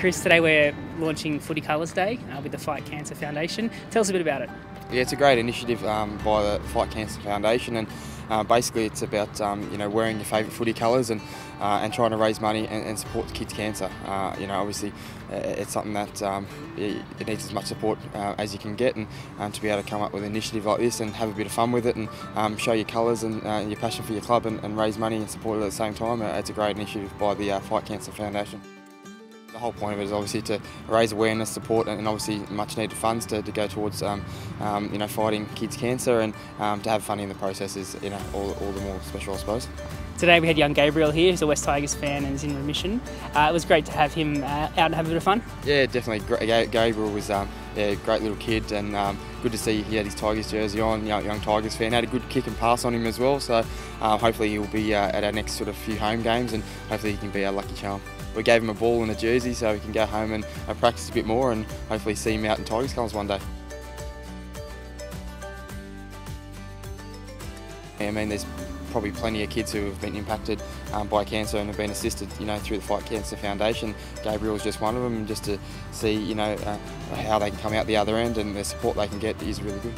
Chris, today we're launching Footy Colours Day uh, with the Fight Cancer Foundation. Tell us a bit about it. Yeah, it's a great initiative um, by the Fight Cancer Foundation, and uh, basically it's about um, you know wearing your favourite footy colours and uh, and trying to raise money and, and support kids' cancer. Uh, you know, obviously uh, it's something that um, it needs as much support uh, as you can get, and um, to be able to come up with an initiative like this and have a bit of fun with it and um, show your colours and your passion for your club and, and, raise money and support it at the same time, it's a great initiative by the Fight Cancer Foundation. The whole point of it is obviously to raise awareness, support, and obviously much needed funds to, to go towards um, um, you know fighting kids' cancer and um, to have fun in the process is you know all, all the more special, I suppose. Today we had young Gabriel here, who's a Wests Tigers fan and is in remission. Uh, it was great to have him uh, out and have a bit of fun. Yeah, definitely. Gabriel was um, yeah, a great little kid and um, good to see he had his Tigers jersey on, young, young, Tigers fan. Had a good kick and pass on him as well, so uh, hopefully he'll be uh, at our next sort of few home games and hopefully he can be our lucky charm. We gave him a ball and a jersey so he can go home and uh, practice a bit more and hopefully see him out in Tigers colours one day. I mean, there's probably plenty of kids who have been impacted um, by cancer and have been assisted, you know, through the Fight Cancer Foundation. Gabriel is just one of them, and just to see, you know, uh, how they can come out the other end and the support they can get is really good.